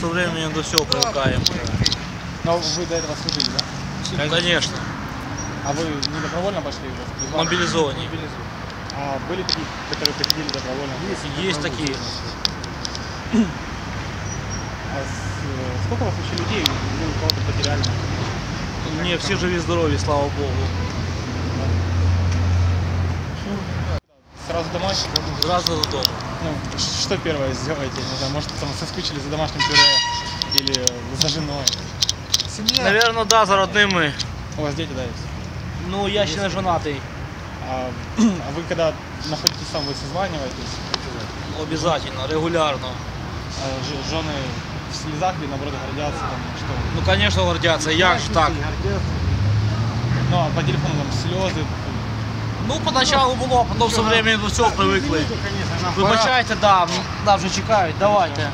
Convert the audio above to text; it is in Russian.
Со временем до всего привыкаем. Но вы до этого служили, да? Конечно. А вы не добровольно пошли? Мобилизованные. Мобилизованные. А были такие, которые приходили добровольно? Есть такие. А с- э, сколько у вас вообще людей? Вы кого-то потеряли? Не, все живы-здоровы, слава богу. Сразу домой? Сразу до дома. Ну, что первое сделаете? Не знаю, может, там соскучили за домашним пюре или за женой? Наверное, да, за родными. У вас дети, да, есть? Ну, я ще не женатий. А, а вы когда находитесь там, вы созваниваетесь? Обязательно, регулярно. А ж- жены в слезах или наоборот гордятся? Там, что? Ну, конечно, гордяться. Як ж так? Ну, а по телефону там слезы. Ну, поначалу було, потім все время до всього привикли. Вибачайте, да, нас вже чекають, давайте.